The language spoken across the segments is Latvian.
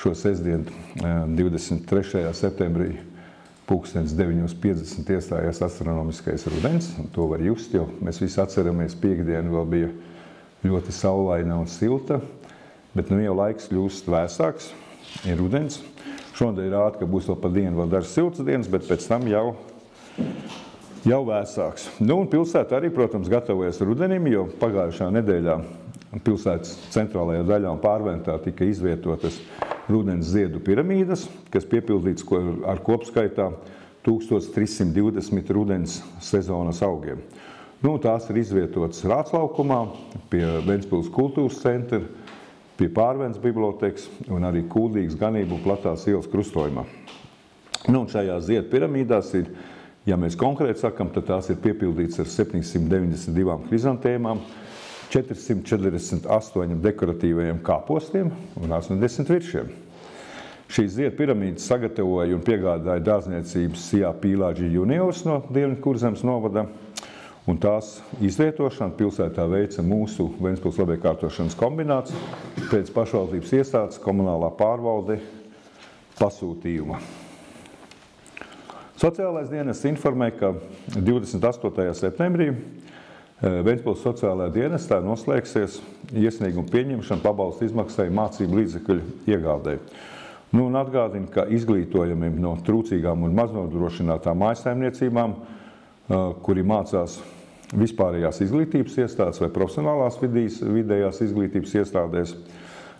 šo sestdienu, 23. septembrī, pulkstenis 9.50 iestājās astronomiskais rudens. To var just, jo mēs visi atceramies, piekdiena vēl bija ļoti saulaina un silta, bet nu jau laiks kļūst vēsāks, ir rudens. Šodien rāda, ka būs vēl pa dienu vēl dažas siltas dienas, bet pēc tam jau, jau vēsāks. Nu, un pilsēta arī, protams, gatavojas rudenim, jo pagājušā nedēļā pilsētas centrālajā daļā un pārventā tika izvietotas rudens ziedu piramīdas, kas piepildīts ar kopskaitā 1320 rudens sezonas augiem. Nu, tās ir izvietotas Rāclaukumā, pie Ventspils kultūras centra, pie pārvens bibliotekas un arī kūdīgas ganību platās ielas krustojumā. Nu, un šajā ziedu piramīdās ir, ja mēs konkrēti sakam, tad tās ir piepildīts ar 792 krizantēmām, 448 dekoratīvajiem kāpostiem un 80 viršiem. Šīs ziedu piramīdas sagatavoja un piegādāja dārzniecības Sijā Pīlāģi juniors no Dienvidu kurzemes novada, un tās izvietošanu pilsētā veica mūsu Ventspils labiekārtošanas kombināts pēc pašvaldības iestādes komunālā pārvalde pasūtījuma. Sociālais dienas informē, ka 28. septembrī Ventspils sociālajā dienestā noslēgsies iesnieguma pieņemšana pabalstu izmaksai mācību līdzekļu iegādē. Nu, un atgādina, ka izglītojumiem no trūcīgām un maznodrošinātām mājsaimniecībām, eh, kuri mācās vispārējās izglītības iestādes vai profesionālās vidīs, vidējās izglītības iestādēs,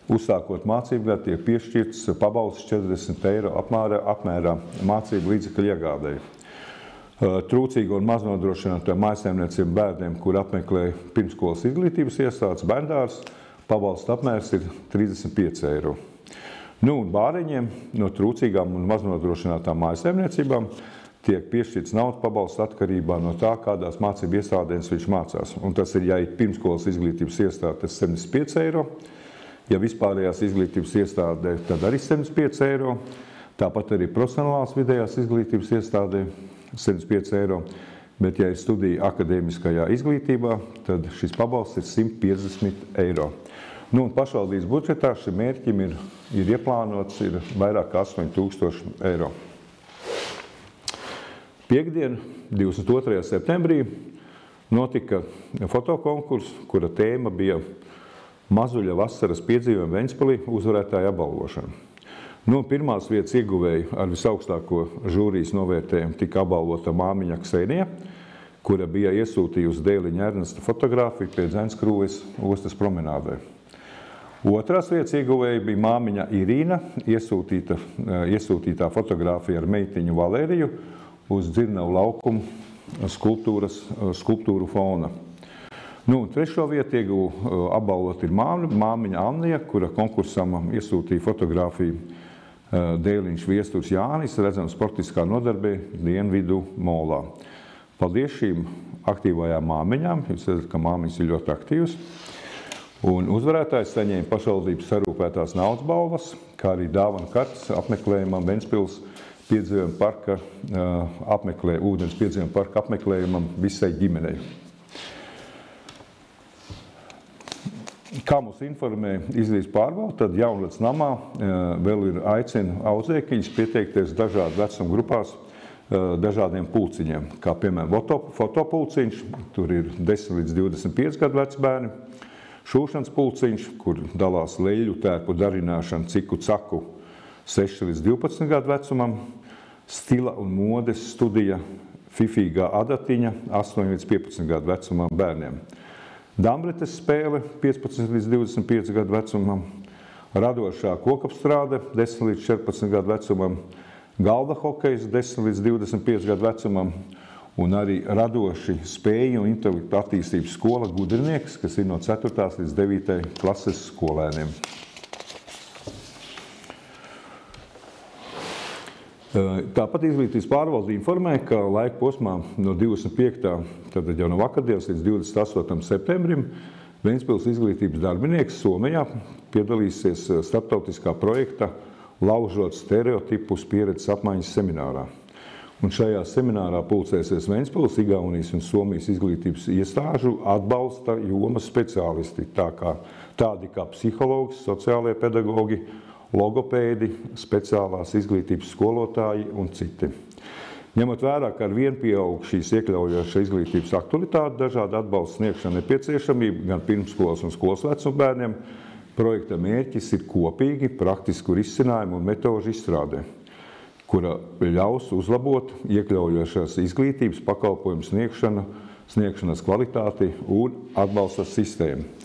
uzsākot mācību gadu, tiek piešķirts pabalsts 40 eiro apmērā, apmērā mācību līdzekļu iegādēji. Uh, trūcīgo un maznodrošināto mājasēmniecību bērniem, kur apmeklē pirmskolas izglītības iestādes bērndārs, pabalsta apmērs ir 35 eiro. Nu, un bāriņiem no trūcīgām un maznodrošinātām mājasēmniecībām tiek piešķirts naudas pabalsts atkarībā no tā, kādās mācību iestādēs viņš mācās. Un tas ir, ja ir pirmskolas izglītības iestāde, tas 75 eiro. Ja vispārējās izglītības iestādē, tad arī 75 eiro. Tāpat arī profesionālās vidējās izglītības iestādē 75 eiro. Bet, ja ir studija akadēmiskajā izglītībā, tad šis pabalsts ir 150 eiro. Nu, pašvaldības budžetā šim mērķim ir, ir ieplānots ir vairāk kā 8000 eiro. Piektdien, 22. septembrī, notika fotokonkurss, kura tēma bija Mazuļa vasaras piedzīvojumi Ventspilī uzvarētāja apbalvošana. No pirmās vietas ieguvēja ar visaugstāko žūrijas novērtējumu tika apbalvota māmiņa Ksenija, kura bija iesūtījusi dēliņa Ernesta fotografiju pie Dzenskrūves ostas promenādē. Otrās vietas ieguvēja bija māmiņa Irīna, iesūtīta, eh, iesūtītā fotografija ar meitiņu Valēriju uz Dzirnavu laukumu skulptūras, skulptūru fona. Nu, trešo vietu ieguva eh, apbalvot ir māmiņa Annija, kura konkursam iesūtīja fotografiju Eh, Dēliņš Viesturs Jānis, redzams sportiskā nodarbē Dienvidu molā. Paldies šīm aktīvajām māmiņām. Jūs redzat, ka māmiņas ir ļoti aktīvas. Un uzvarētājs saņēma pašvaldības sarūpētās naudas balvas, kā arī dāvana kartes apmeklējumam Ventspils piedzīvojuma parka eh, apmeklē, ūdens piedzīvojuma parka apmeklējumam visai ģimenei. Kā mums informē izlīdz pārbauda, tad jaunlēc namā eh, vēl ir aicina audzēkiņus pieteikties dažādu vecumu grupās eh, dažādiem pulciņiem, kā piemēram fotopulciņš, tur ir 10 līdz 25 gadu veci bērni, šūšanas pulciņš, kur dalās leļu tērpu darināšana ciku caku 6 līdz 12 gadu vecumam, stila un modes studija fifīgā adatiņa 8 līdz 15 gadu vecumam bērniem. Dambretes spēle 15 līdz 25 gadu vecumam, radošā kokapstrāde 10 līdz 14 gadu vecumam, galda hokejs 10 līdz 25 gadu vecumam un arī radoši spēju un intelektu attīstības skola gudrinieks, kas ir no 4. līdz 9. klases skolēniem. Tāpat izglītības pārvalde informē, ka laika posmā no 25. tad jau no vakardienas līdz 28. septembrim Ventspils izglītības darbinieks Somijā piedalīsies starptautiskā projekta Laužot stereotipus pieredzes apmaiņas seminārā. Un šajā seminārā pulcēsies Ventspils, Igaunijas un Somijas izglītības iestāžu atbalsta jomas speciālisti, tā kā, tādi kā psihologi, sociālie pedagogi, logopēdi, speciālās izglītības skolotāji un citi. Ņemot vērā, ka ar vienu pieaug šīs iekļaujošas izglītības aktualitāte, dažādu atbalstu sniegšanu nepieciešamību gan pirmskolas un skolas vecuma bērniem, projekta mērķis ir kopīgi praktisku risinājumu un metožu izstrādē, kura ļaus uzlabot iekļaujošās izglītības pakalpojumu sniegšanu, sniegšanas kvalitāti un atbalsta sistēmu.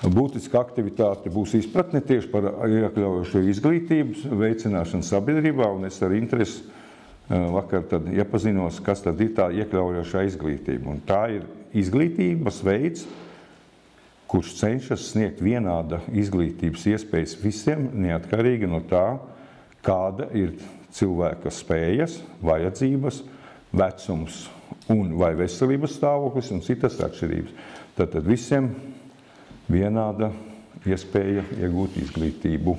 Būtiska aktivitāte būs izpratne tieši par iekļaujošo izglītības veicināšanu sabiedrībā, un es ar interesi vakar tad iepazinos, kas tad ir tā iekļaujošā izglītība. Un tā ir izglītības veids, kurš cenšas sniegt vienāda izglītības iespējas visiem, neatkarīgi no tā, kāda ir cilvēka spējas, vajadzības, vecums un vai veselības stāvoklis un citas atšķirības. Tātad visiem vienāda iespēja iegūt izglītību.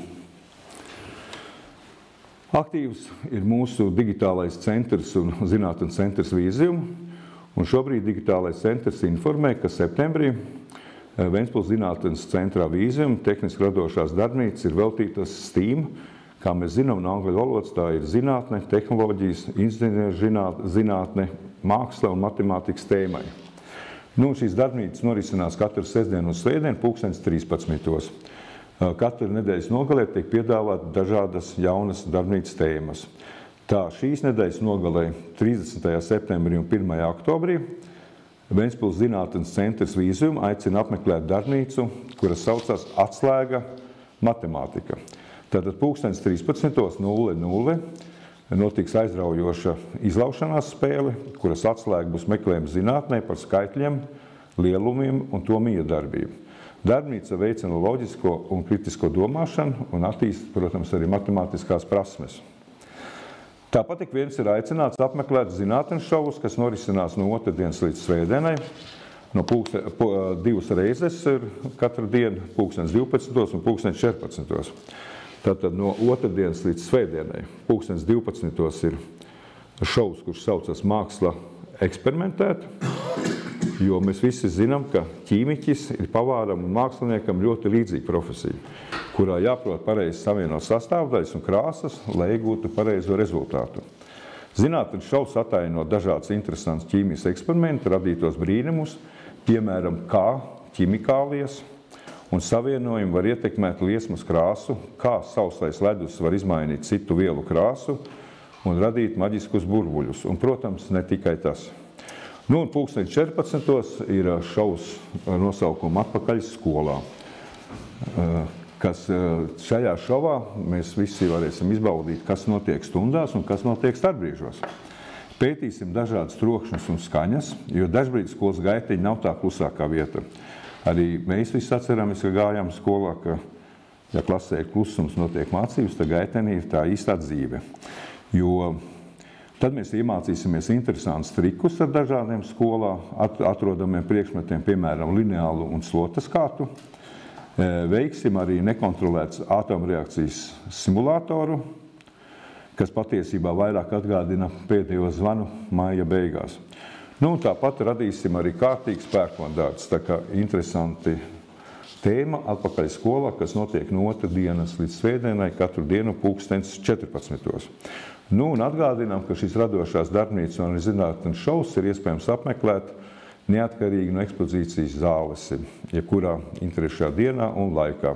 Aktīvs ir mūsu digitālais centrs un zinātnes centrs Vīzijum. Un šobrīd digitālais centrs informē, ka septembrī Ventspils zinātnes centrā Vīzijum tehniski radošās darbnīcas ir veltītas STEAM. Kā mēs zinām, no angļu valodas tā ir zinātne, tehnoloģijas, inženieru zinātne, māksla un matemātikas tēmai. Nu, šīs darbnīcas norisinās katru sestdienu un svētdienu, pulkstens 13. Katru nedēļas nogalē tiek piedāvāt dažādas jaunas darbnīcas tēmas. Tā šīs nedēļas nogalē 30. septembrī un 1. oktobrī Ventspils zinātnes centrs Vīzijum aicina apmeklēt darbnīcu, kura saucas Atslēga matemātika. Tātad pulkstens 13.00 notiks aizraujoša izlaušanās spēle, kuras atslēga būs meklējums zinātnē par skaitļiem, lielumiem un to miedarbību. Darbnīca veicina loģisko un kritisko domāšanu un attīst, protams, arī matemātiskās prasmes. Tāpat ik viens ir aicināts apmeklēt zinātnes šovus, kas norisinās no otrdienas līdz svētdienai. No pulkste, pu, divas reizes ir katru dienu, pulkstens 12 un pulkstens 14. Tātad no otrdienas līdz svētdienai, pulkstens 12 ir šovs, kurš saucas Māksla eksperimentēt. Jo mēs visi zinām, ka ķīmiķis ir pavāram un māksliniekam ļoti līdzīga profesija, kurā jāprot pareizi savienot sastāvdaļas un krāsas, lai iegūtu pareizo rezultātu. Zinātnes šovs ataino dažādas interesantas ķīmijas eksperimentus, radītos brīnumus, piemēram, kā ķimikālijas un savienojumi var ietekmēt liesmas krāsu, kā sauslais ledus var izmainīt citu vielu krāsu un radīt maģiskus burbuļus. Un, protams, ne tikai tas. Nu, un pulksten 14. ir šaus nosaukuma atpakaļ skolā, kas šajā šovā mēs visi varēsim izbaudīt, kas notiek stundās un kas notiek starpbrīžos. Pētīsim dažādas trokšņus un skaņas, jo dažbrīd skolas gaitiņa nav tā klusākā vieta. Arī mēs visi atceramies, ka gājām skolā, ka, ja klasē ir klusums, notiek mācības, tad gaitenī ir tā īsta dzīve. Jo Tad mēs iemācīsimies interesantus trikus ar dažādiem skolā atrodamiem priekšmetiem, piemēram, lineālu un slotas kārtu. E, veiksim arī nekontrolēts atomreakcijas simulātoru, kas patiesībā vairāk atgādina pēdējo zvanu māja beigās. Nu, tāpat radīsim arī kārtīgs pērkondārds. Tā kā interesanti tēma atpakaļ skolā, kas notiek no otrdienas līdz svētdienai, katru dienu pulkstens 14. Nu, un atgādinām, ka šīs radošās darbnīcas un zinātnes šovs ir iespējams apmeklēt neatkarīgi no ekspozīcijas zāles, jebkurā interesšā dienā un laikā.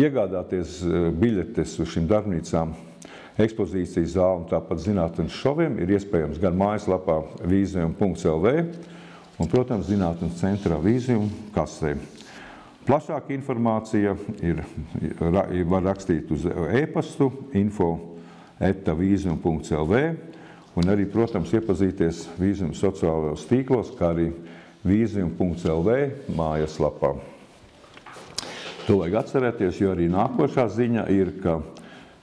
Iegādāties e, biļetes uz šīm darbnīcām ekspozīcijas zāli un tāpat zinātnes šoviem ir iespējams gan mājaslapā vīzijum.lv un, protams, zinātnes centrā vīzijum kasē. Plašāka informācija ir, var rakstīt uz e-pastu info.lv etavīzum.lv un arī, protams, iepazīties vīzum sociālajos tīklos, kā arī vīzum.lv mājaslapā. To vajag atcerēties, jo arī nākošā ziņa ir, ka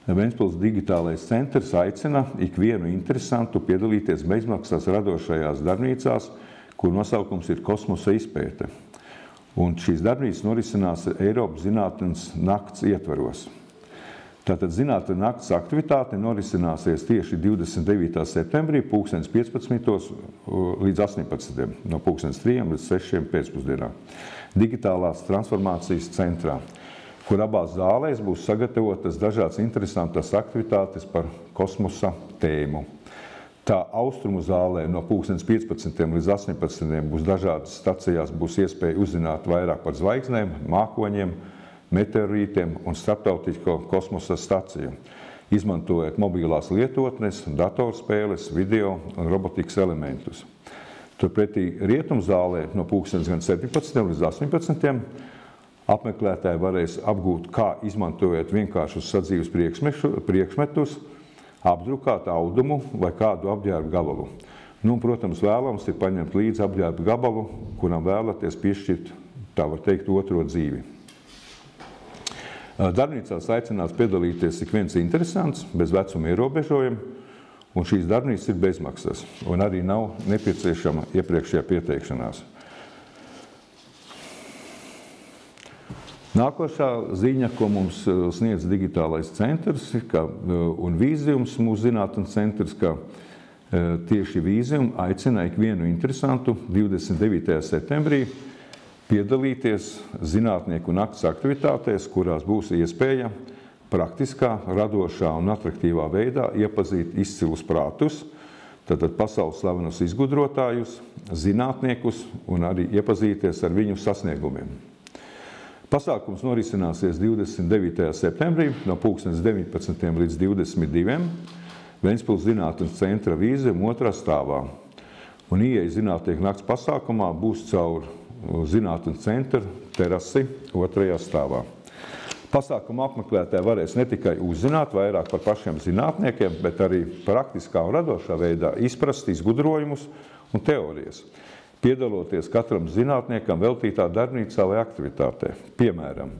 Ventspils digitālais centrs aicina ikvienu interesantu piedalīties bezmaksas radošajās darbnīcās, kur nosaukums ir kosmosa izpēte. Un šīs darbnīcas norisinās Eiropas zinātnes nakts ietvaros. Tātad zinātnē nakts aktivitāte norisināsies tieši 29. septembrī, 2015. līdz 18. no 3. līdz 6. pēcpusdienā. Digitālās transformācijas centrā. Kur abās zālēs būs sagatavotas dažādas interesantas aktivitātes par kosmosa tēmu. Tā austrumu zālē no 15. līdz 18. būs dažādas stacijās, būs iespēja uzzināt vairāk par zvaigznēm, mākoņiem, meteorītiem un starptautisko kosmosa staciju, izmantojot mobilās lietotnes, datorspēles, video un robotikas elementus. Turpretī rietumzālē no 17. līdz 18. Apmeklētāji varēs apgūt, kā izmantojot vienkāršus sadzīves priekšmetus, apdrukāt audumu vai kādu apģērbu gabalu. Nu, protams, vēlams ir paņemt līdzi apģērbu gabalu, kuram vēlaties piešķirt, tā var teikt, otro dzīvi. Darbnīcās aicināts piedalīties ik viens interesants, bez vecuma ierobežojuma, un šīs darbnīcas ir bezmaksas, un arī nav nepieciešama iepriekšējā pieteikšanās. Nākošā ziņa, ko mums eh, sniedz digitālais centrs ka, eh, un vīzijums, mūsu zinātnes centrs, ka eh, tieši vīzijum aicina ikvienu interesantu 29. septembrī piedalīties zinātnieku nakts aktivitātēs, kurās būs iespēja praktiskā, radošā un atraktīvā veidā iepazīt izcilus prātus, tātad pasaules slavenus izgudrotājus, zinātniekus un arī iepazīties ar viņu sasniegumiem. Pasākums norisināsies 29. septembrī no 19. līdz 22. Ventspils zinātnes centra vīzem otrā stāvā. Un ieeja zinātnieku nakts pasākumā būs caur zinātnes centra terasi otrajā stāvā. Pasākuma apmeklētāji varēs ne tikai uzzināt vairāk par pašiem zinātniekiem, bet arī praktiskā un radošā veidā izprast izgudrojumus un teorijas piedaloties katram zinātniekam veltītā darbnīcā vai aktivitātē. Piemēram,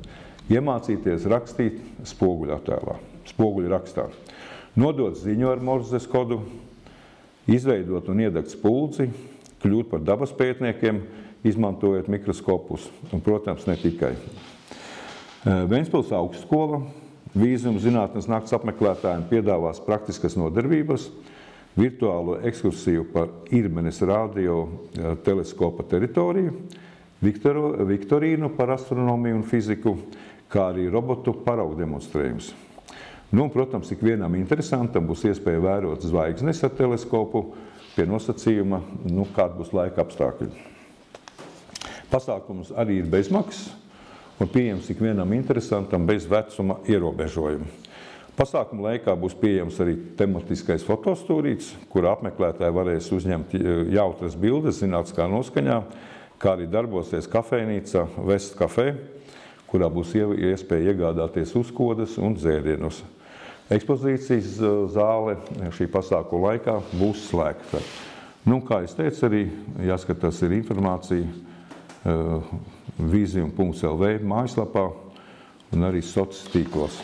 iemācīties rakstīt spoguļu attēlā, spoguļu rakstā, nodot ziņu ar morzes kodu, izveidot un iedegt spuldzi, kļūt par dabas pētniekiem, izmantojot mikroskopus un, protams, ne tikai. Ventspils augstskola vīzuma zinātnes nakts apmeklētājiem piedāvās praktiskas nodarbības – virtuālo ekskursiju par Irmenes radio eh, teleskopa teritoriju, Viktoro, Viktorīnu par astronomiju un fiziku, kā arī robotu paraugu demonstrējums. Nu, un, protams, ikvienam interesantam būs iespēja vērot zvaigznes ar teleskopu pie nosacījuma, nu, kāda būs laika apstākļi. Pasākums arī ir bezmaksas un pieejams ikvienam interesantam bez vecuma ierobežojuma. Pasākuma laikā būs pieejams arī tematiskais fotostūrīts, kur apmeklētāji varēs uzņemt e, jautras bildes zinātniskā noskaņā, kā arī darbosies kafejnīca Vest Café, kurā būs iespēja iegādāties uzkodas un dzērienus. Ekspozīcijas e, zāle šī pasākuma laikā būs slēgta. Nu, kā es teicu, arī jāskatās ir informācija uh, vīzijum.lv mājaslapā un arī sociālos tīklos.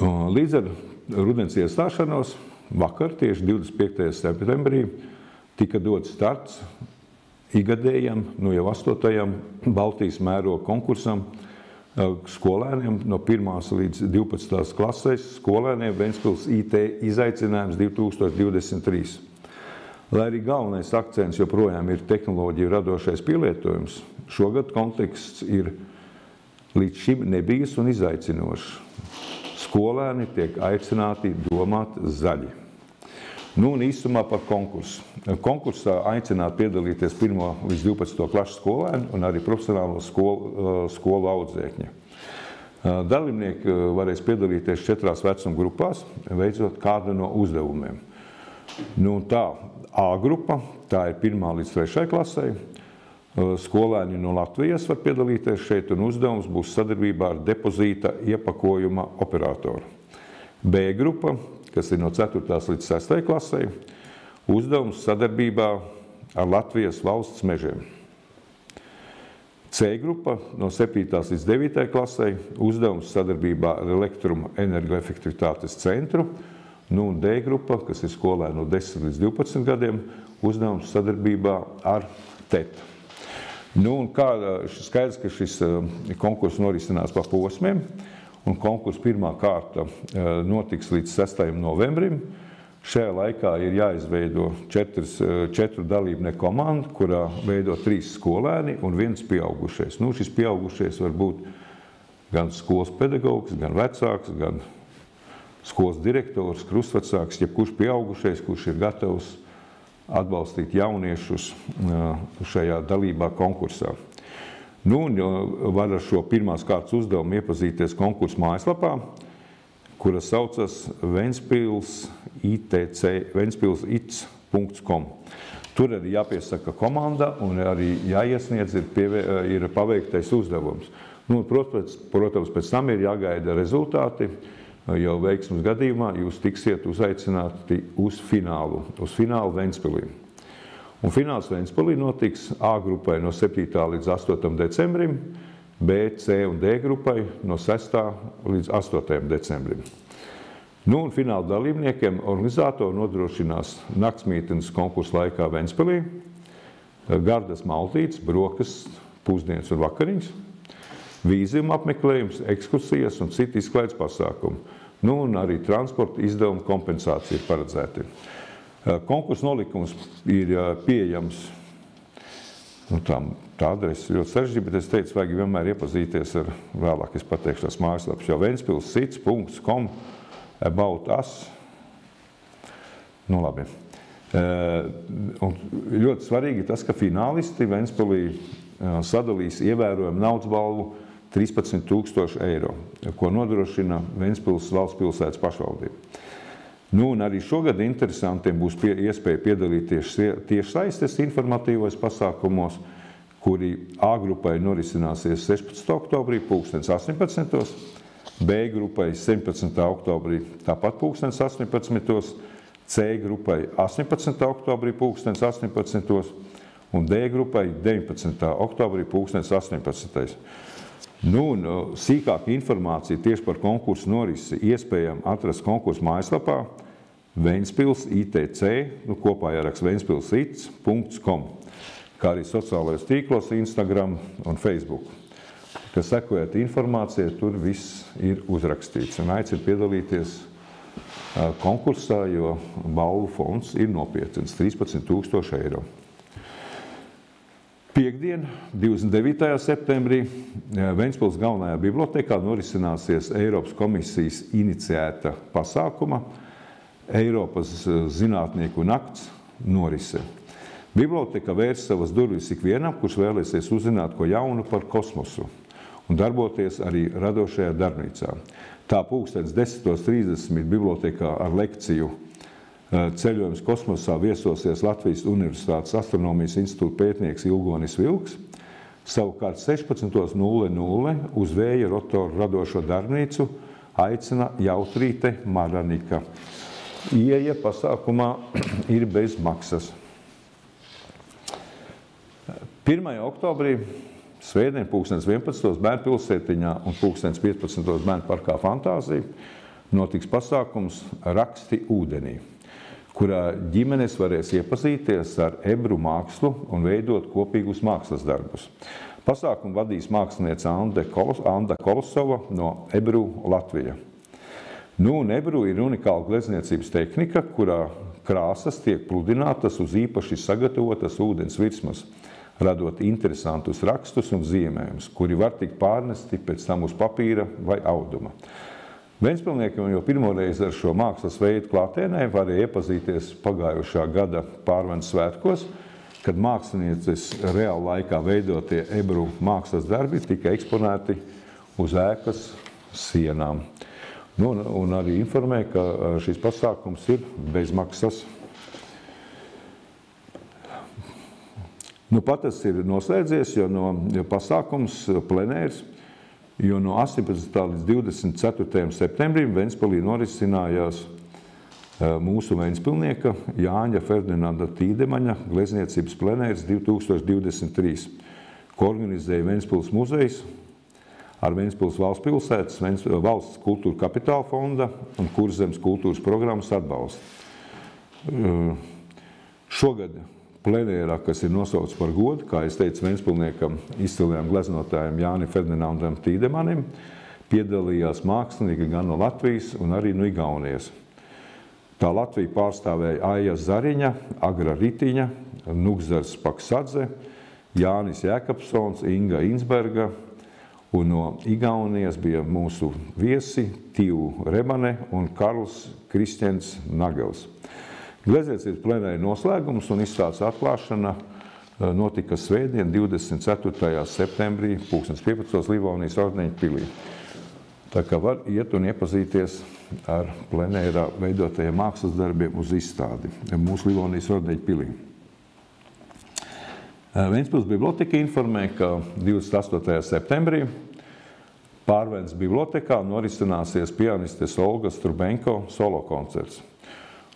Līdz ar rudens iestāšanos vakar, tieši 25. septembrī, tika dots starts igadējam, nu jau astotajam Baltijas mēroga konkursam skolēniem no 1. līdz 12. klasēs skolēniem Ventspils IT izaicinājums 2023. Lai arī galvenais akcents joprojām ir tehnoloģiju radošais pielietojums, šogad konteksts ir līdz šim nebijis un izaicinošs skolēni tiek aicināti domāt zaļi. Nu, un īsumā par konkursu. Konkursā aicināt piedalīties 1. līdz 12. klases skolēni un arī profesionālo skolu, uh, skolu audzēkņi. Uh, dalībnieki uh, varēs piedalīties četrās vecuma grupās, veicot kādu no uzdevumiem. Nu, tā A grupa, tā ir 1. līdz 3. klasei, Skolēni no Latvijas var piedalīties šeit, un uzdevums būs sadarbībā ar depozīta iepakojuma operatoru. B grupa, kas ir no 4. līdz 6. klasē, uzdevums sadarbībā ar Latvijas valsts mežiem. C grupa no 7. līdz 9. klasē, uzdevums sadarbībā ar Elektruma energoefektivitātes centru, nu, un D grupa, kas ir skolēni no 10 līdz 12 gadiem, uzdevums sadarbībā ar TET. Nu, kā, skaidrs, ka šis konkurss norisinās pa posmiem, un konkurss pirmā kārta notiks līdz 6. novembrim. Šajā laikā ir jāizveido četras, četru dalībnieku komanda, kurā veido trīs skolēni un viens pieaugušais. Nu, šis pieaugušais var būt gan skolas pedagogs, gan vecāks, gan skolas direktors, krustvecāks, jebkurš pieaugušais, kurš ir gatavs atbalstīt jauniešus šajā dalībā konkursā. Nu, var ar šo pirmās kārtas uzdevumu iepazīties konkursu mājaslapā, kura saucas ventspilsits.com. Tur arī jāpiesaka komanda un arī jāiesniedz ir, pievē, ir paveiktais uzdevums. Nu, protams, protams, pēc tam ir jāgaida rezultāti, jau veiksmas gadījumā jūs tiksiet uzaicināti uz finālu, uz finālu Ventspilī. Un fināls Ventspilī notiks A grupai no 7. līdz 8. decembrim, B, C un D grupai no 6. līdz 8. decembrim. Nu, un fināla dalībniekiem organizatori nodrošinās naktsmītnes konkursu laikā Ventspilī, gardas maltītes, brokas, pusdienas un vakariņas, vīzijuma apmeklējums, ekskursijas un citi izklaides pasākumi. Nu, un arī transporta izdevuma kompensācija ir paredzēta. Konkursu nolikums ir pieejams Nu, tā, tā adrese ļoti sarežģīta, bet es teicu, vajag vienmēr iepazīties ar vēlāk, es pateikšu tās mājaslapas, jo ventspilsits.com about us. Nu, labi. Un ļoti svarīgi tas, ka finālisti Ventspilī sadalīs ievērojumu naudas balvu 13 tūkstoši eiro, ko nodrošina Ventspils valsts pilsētas pašvaldība. Nu, un arī šogad interesantiem būs pie, iespēja piedalīties tieši saistes informatīvos pasākumos, kuri A grupai norisināsies 16. oktobrī, 2018. B grupai 17. oktobrī, tāpat 2018. C grupai 18. oktobrī, 2018. un D grupai 19. oktobrī, 2018. Nu, un, sīkāka informācija tieši par konkursu norisi iespējama atrast konkursu mājaslapā Ventspils ITC, nu, kopā jāraksta ventspilsits.com, kā arī sociālajos tīklos, Instagram un Facebook. Kas sekojat informācijai, tur viss ir uzrakstīts. Un aicinu piedalīties konkursā, jo balvu fonds ir nopietns – 13 000 eiro. Piektdien, 29. septembrī, Ventspils galvenajā bibliotekā norisināsies Eiropas komisijas iniciēta pasākuma Eiropas zinātnieku nakts norise. Biblioteka vērs savas durvis ikvienam, kurš vēlēsies uzzināt ko jaunu par kosmosu un darboties arī radošajā darbnīcā. Tā pūkstens 10.30 bibliotekā ar lekciju ceļojums kosmosā viesosies Latvijas Universitātes astronomijas institūta pētnieks Ilgonis Vilks. Savukārt 16.00 uz vēja rotoru radošo darbnīcu aicina Jautrīte Maranika. Ieja pasākumā ir bez maksas. 1. oktobrī Svētdien, 2011. bērnu pilsētiņā un 2015. bērnu parkā Fantāzija notiks pasākums Raksti ūdenī kurā ģimenes varēs iepazīties ar ebru mākslu un veidot kopīgus mākslas darbus. Pasākumu vadīs māksliniece Anda Kolosova no Ebru Latvija. Nu, un ebru ir unikāla glezniecības tehnika, kurā krāsas tiek pludinātas uz īpaši sagatavotas ūdens virsmas, radot interesantus rakstus un zīmējumus, kuri var tikt pārnesti pēc tam uz papīra vai auduma. Ventspilniekam jau pirmoreiz ar šo mākslas veidu klātienē varēja iepazīties pagājušā gada pārvendes svētkos, kad mākslinieces reāla laikā veidotie ebru mākslas darbi tika eksponēti uz ēkas sienām. Nu, un, un arī informēja, ka šis pasākums ir bez maksas. Nu, pat tas ir noslēdzies, jo no pasākums plenērs jo no 18. līdz 24. septembrim Ventspilī norisinājās mūsu Ventspilnieka Jāņa Ferdinanda Tīdemaņa glezniecības plenērs 2023, ko organizēja Ventspils muzejs ar Ventspils valsts pilsētas, valsts kultūra kapitāla fonda un Kurzemes kultūras programmas atbalstu. Šogad plenērā, kas ir nosaukts par godu, kā es teicu, Ventspilniekam, izcilajam gleznotājiem Jāni Ferdinandam Tīdemanim, piedalījās mākslinieki gan no Latvijas un arī no Igaunijas. Tā Latvija pārstāvēja Aija Zariņa, Agra Ritiņa, Nugzars Paksadze, Jānis Jēkabsons, Inga Insberga, un no Igaunijas bija mūsu viesi Tīvu Remane un Karls Kristians Nagels. Glezniecības plenēja noslēgums un izstādes atklāšana eh, notika svētdien 24. septembrī 2015. Livonijas ordeņa pilī. Tā kā var iet un iepazīties ar plenērā veidotajiem mākslas darbiem uz izstādi mūsu Livonijas ordeņa pilī. Eh, Ventspils biblioteka informē, ka 28. septembrī Pārvēns bibliotekā norisināsies pianistes Olga Strubenko solo koncerts.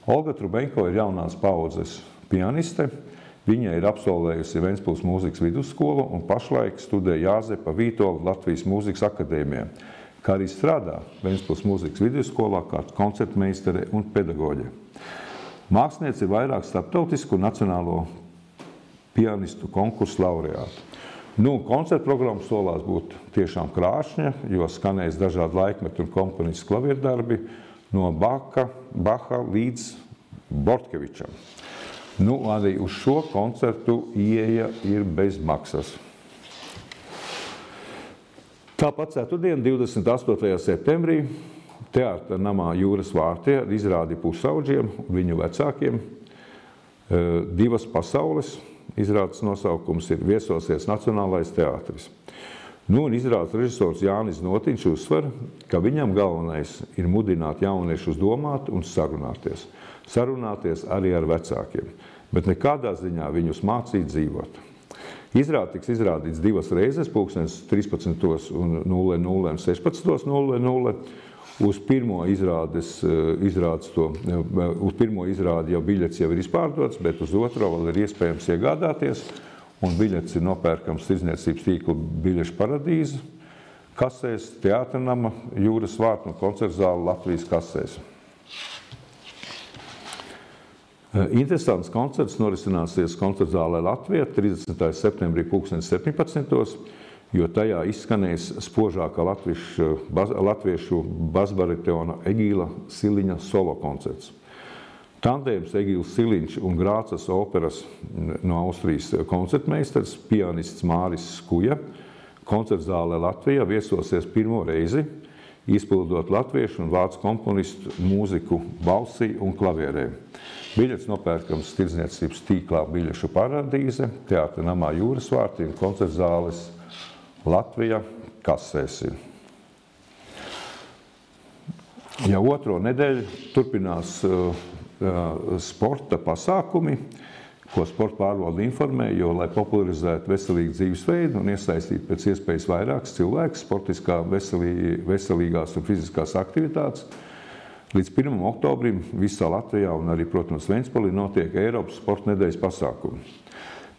Olga Trubenko ir jaunās paudzes pianiste. Viņa ir absolvējusi Ventspils mūzikas vidusskolu un pašlaik studē Jāzepa Vītola Latvijas mūzikas akadēmijā, kā arī strādā Ventspils mūzikas vidusskolā kā koncertmeistere un pedagoģe. Mākslinieci ir vairāk starptautisku un nacionālo pianistu konkursu laureāti. Nu, koncerta programma solās būt tiešām krāšņa, jo skanēs dažādi laikmeti un komponistu klavierdarbi no Baka, Baha līdz Bortkevičam. Nu, arī uz šo koncertu ieeja ir bez maksas. Tāpat ceturtdien, 28. septembrī, Teātra namā Jūras vārtie izrādi pusauģiem, viņu vecākiem, eh, divas pasaules – Izrādes nosaukums ir Viesosies Nacionālais teātris. Nu, izrādes režisors Jānis Notiņš uzsver, ka viņam galvenais ir mudināt jauniešus domāt un sarunāties. Sarunāties arī ar vecākiem, bet nekādā ziņā viņus mācīt dzīvot. Izrāde tiks izrādīts divas reizes, pulkstens 13.00 un 16.00. Uz pirmo izrādes, eh, izrādes to, eh, uz pirmo izrādi jau biļets jau ir izpārdots, bet uz otro vēl ir iespējams iegādāties. Un biļets ir nopērkams tirdzniecības tīkla biļešu paradīze kasēs, teātrinama, jūras vārtu un koncertu zāle Latvijas kasēs. Eh, interesants koncerts norisināsies koncertu zālē Latvijā 30. septembrī 2017 jo tajā izskanēs spožākā latviešu, baz, latviešu basbaritona Egīla Siliņa solo koncerts. Tandēms Egīls Siliņš un Grācas operas no Austrijas koncertmeistars, pianists Māris Skuja, koncertzālē Latvijā viesosies pirmo reizi, izpildot latviešu un vācu komponistu mūziku balsī un klavierē. Biļets nopērkams tirdzniecības tīklā biļešu paradīze, teātra namā jūras vārti un koncertzāles Latvija kasēs ir. Ja otro nedēļu turpinās uh, sporta pasākumi, ko sporta pārvalde informē, jo, lai popularizētu veselīgu dzīvesveidu un iesaistītu pēc iespējas vairākus cilvēkus sportiskā veselī, veselīgās un fiziskās aktivitātes, līdz 1. oktobrim visā Latvijā un arī, protams, Ventspilī notiek Eiropas sporta nedēļas pasākumi.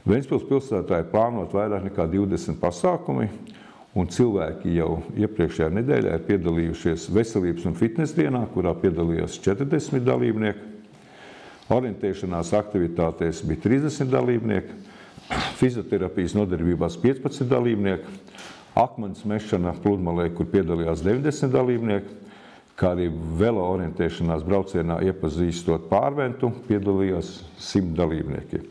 Ventspils pilsētā ir plānot vairāk nekā 20 pasākumi, un cilvēki jau iepriekšējā nedēļā ir piedalījušies veselības un fitnes dienā, kurā piedalījās 40 dalībnieki. Orientēšanās aktivitātēs bija 30 dalībnieki, fizioterapijas nodarbībās 15 dalībnieki, akmens mešana pludmalē, kur piedalījās 90 dalībnieki, kā arī velo orientēšanās braucienā iepazīstot pārventu, piedalījās 100 dalībnieki.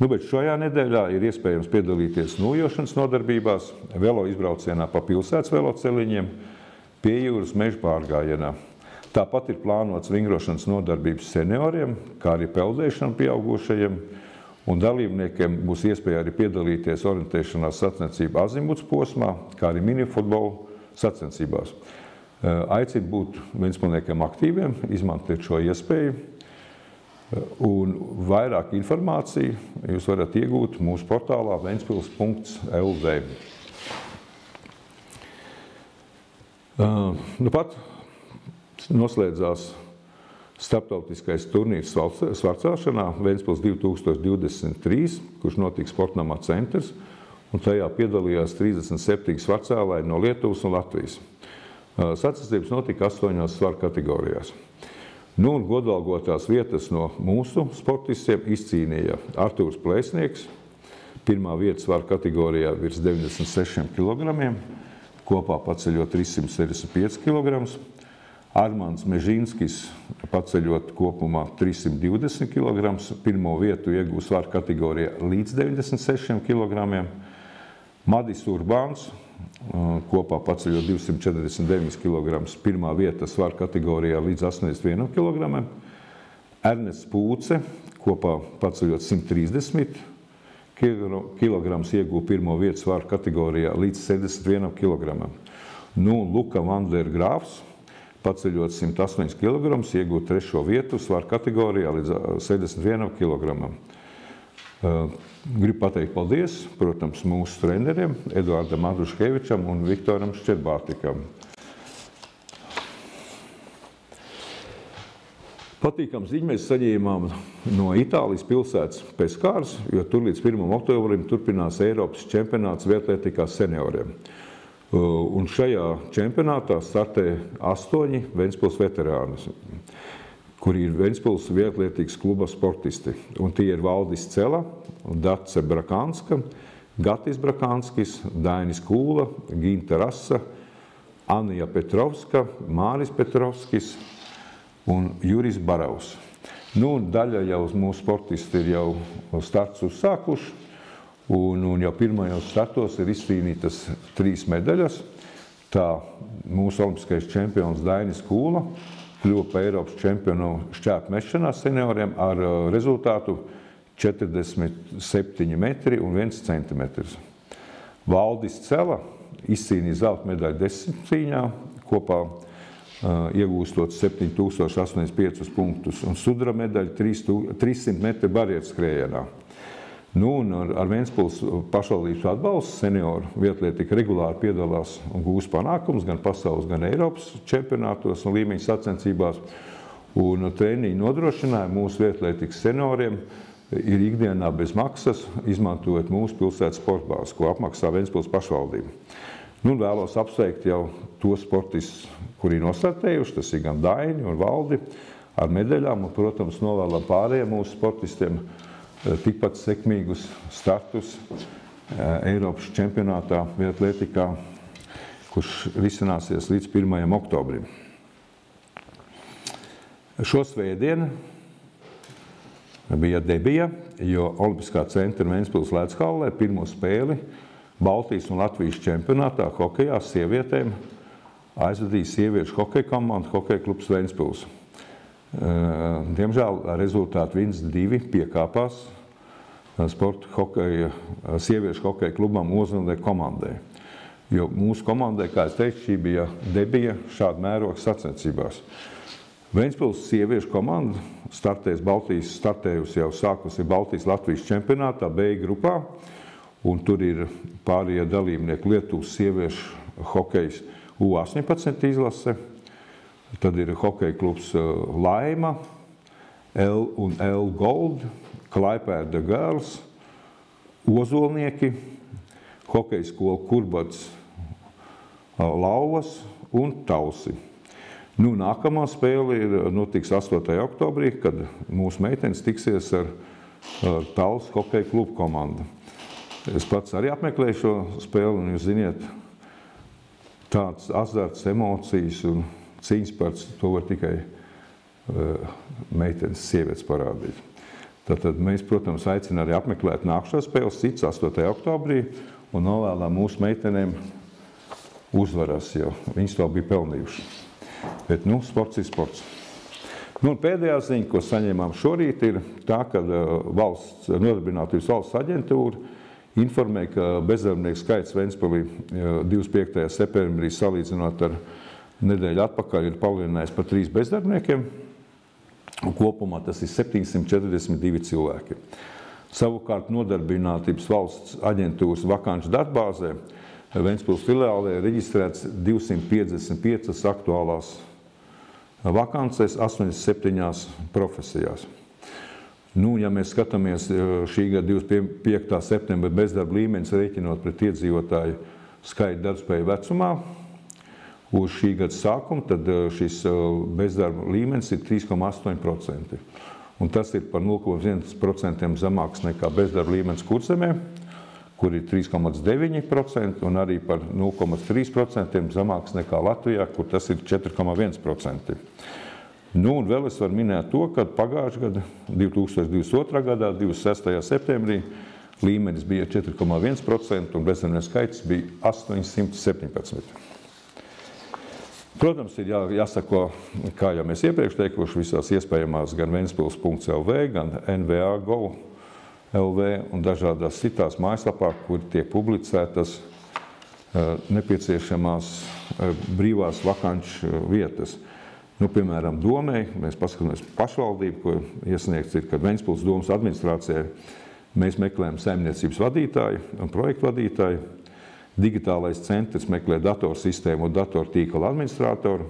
Nu, bet šajā nedēļā ir iespējams piedalīties nojošanas nodarbībās, velo izbraucienā pa pilsētas veloceliņiem, pie jūras meža pārgājienā. Tāpat ir plānots vingrošanas nodarbības senioriem, kā arī peldēšana pieaugušajiem, un dalībniekiem būs iespēja arī piedalīties orientēšanās sacensību azimuts posmā, kā arī minifutbolu sacensībās. Aicinu būt vienspilniekiem aktīviem, izmantot šo iespēju, Un vairāk informāciju jūs varat iegūt mūsu portālā ventspils.lv. Uh, nu pat noslēdzās starptautiskais turnīrs svarcāšanā Ventspils 2023, kurš notiks Sportnamā centrs, un tajā piedalījās 37 svarcēlāji no Lietuvas un Latvijas. Sacensības notika astoņās svaru kategorijās. Nu, un godalgotās vietas no mūsu sportistiem izcīnīja Artūrs Plēsnieks. Pirmā vieta svaru kategorijā virs 96 kg, kopā paceļot 365 kg. Armāns Mežinskis paceļot kopumā 320 kg, pirmo vietu iegūst svaru kategorijā līdz 96 kg. Madis Urbāns kopā paceļot 249 kg, pirmā vieta svaru kategorijā līdz 81 kg. Ernests Pūce kopā paceļot 130 kg iegūta pirmo vietu svaru kategorijā līdz 71 kg. Nu, Luka Vandera Grāfs paceļot 108 kg, iegūt trešo vietu svaru kategorijā līdz 71 kg. Gribu pateikt paldies, protams, mūsu treneriem Eduardam Andruškevičam un Viktoram Šķerbātikam. Patīkams ziņu mēs saņēmām no Itālijas pilsētas Peskāras, jo tur līdz 1. oktobrim turpinās Eiropas čempionāts vietlietikā senioriem. Uh, un šajā čempionātā startē astoņi Ventspils veterāni, kuri ir Ventspils vietlietīgas kluba sportisti. Un tie ir Valdis Cela, Dace Brakanska, Gatis Brakanskis, Dainis Kūla, Ginta Rasa, Anija Petrovska, Māris Petrovskis un Juris Baravs. Nu, daļa jau mūsu sportisti ir jau starts uzsākuši. Un, un jau pirmajos startos ir izcīnītas trīs medaļas. Tā mūsu olimpiskais čempions Dainis Kūla kļuva par Eiropas čempionu šķēpu mešanā senioriem ar uh, rezultātu 47 metri un 1 centimetrs. Valdis Cela izcīnīja zelta medaļu desmit cīņā, kopā uh, iegūstot 7085 punktus un sudra medaļu 300 metru barjeras skrējienā. Nu, ar, ar Vēnspils pašvaldības atbalstu senioru vietlietika regulāri piedalās un gūst panākumus gan pasaules, gan Eiropas čempionātos un līmeņa sacensībās. Un treniņu nodrošinājumu mūsu vietlietikas senioriem ir ikdienā bez maksas, izmantojot mūsu pilsētas sportbāzi, ko apmaksā Vēnspils pašvaldība. Nu, vēlos apsveikt jau tos sportistus, kuri nostartējuši, tas ir gan Daini un Valdi ar medaļām, un, protams, novēlam pārējiem mūsu sportistiem – tikpat sekmīgus startus eh, Eiropas čempionātā vietlietikā, kurš risināsies līdz 1. oktobrim. Šo svētdienu bija debija, jo Olimpiskā centra Ventspils Lēckaulē pirmo spēli Baltijas un Latvijas čempionātā hokejā sievietēm aizvadīja sieviešu hokeja komanda Hokeja klubs Ventspils. Eh, diemžēl rezultātu 1-2 piekāpās eh, sporta hokeja, eh, sieviešu hokeja klubam Ozunde komandai. Jo mūsu komandai, kā es teicu, šī bija debija šāda mēroga sacensībās. Ventspils sieviešu komanda startēs Baltijas, startējusi jau sākusi Baltijas Latvijas čempionātā, B grupā, un tur ir pārējie dalībnieki Lietuvas sieviešu hokejs U18 izlase, Tad ir hokeja klubs uh, Laima, L un L Gold, Klaipēda Girls, Ozolnieki, hokeja skola Kurbats uh, Lauvas un Tausi. Nu, nākamā spēle ir, uh, notiks 8. oktobrī, kad mūsu meitenes tiksies ar, ar Tausi hokeja klubu komandu. Es pats arī apmeklēju šo spēli, un jūs ziniet, tāds azarts, emocijas un cīņas par to var tikai uh, meitenes, sievietes parādīt. Tātad mēs, protams, aicinām arī apmeklēt nākamās spēles, cits 8. oktobrī, un novēlām mūsu meitenēm uzvaras, jo viņas to bija pelnījuši. Bet, nu, sports ir sports. Nu, pēdējā ziņa, ko saņēmām šorīt, ir tā, ka uh, valsts, nodarbinātības valsts aģentūra informē, ka bezdarbnieku skaits Ventspilī 25. Uh, septembrī salīdzinot ar nedēļu atpakaļ ir palielinājies par trīs bezdarbniekiem. Kopumā tas ir 742 cilvēki. Savukārt nodarbinātības valsts aģentūras vakanču darbāzē Ventspils filiālē reģistrēts 255 aktuālās vakances 87 profesijās. Nu, ja mēs skatāmies eh, šī gada 25. septembra bezdarba līmenis rēķinot pret iedzīvotāju skaitu darbspēju vecumā, uz šī gada sākumu, tad eh, šis eh, bezdarba līmenis ir 3,8%. Un tas ir par 0,1% zemāks nekā bezdarba līmenis kurzemē, kur ir 3,9% un arī par 0,3% zemāks nekā Latvijā, kur tas ir 4,1%. Nu, un vēl es varu minēt to, ka pagājušajā gadā, 2022. gadā, 26. septembrī, līmenis bija 4,1% un bezdarbnieku skaits bija 817. Protams, ir jā, jāsako, kā jau mēs iepriekš teikuši, visās iespējamās gan Ventspils.lv, gan NVA.go LV un dažādās citās mājaslapās, kur tiek publicētas nepieciešamās brīvās vakanču vietas. Nu, piemēram, domē, mēs paskatāmies pašvaldību, ko iesniegts ir, kad Ventspils domas administrācijai mēs meklējam saimniecības vadītāju un projektu vadītāju. Digitālais centrs meklē datorsistēmu un datortīkla administratoru.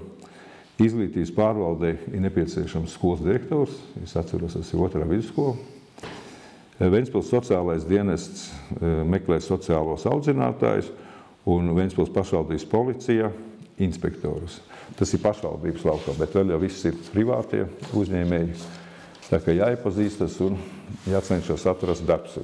Izglītības pārvaldē ir nepieciešams skolas direktors. Es atceros, tas ir otrā vidusskola. Ventspils sociālais dienests e, meklē sociālos audzinātājus un Ventspils pašvaldības policija inspektorus. Tas ir pašvaldības laukā, bet vēl jau viss ir privātie uzņēmēji. Tā kā jāiepazīstas un jācenšas atrast darbs.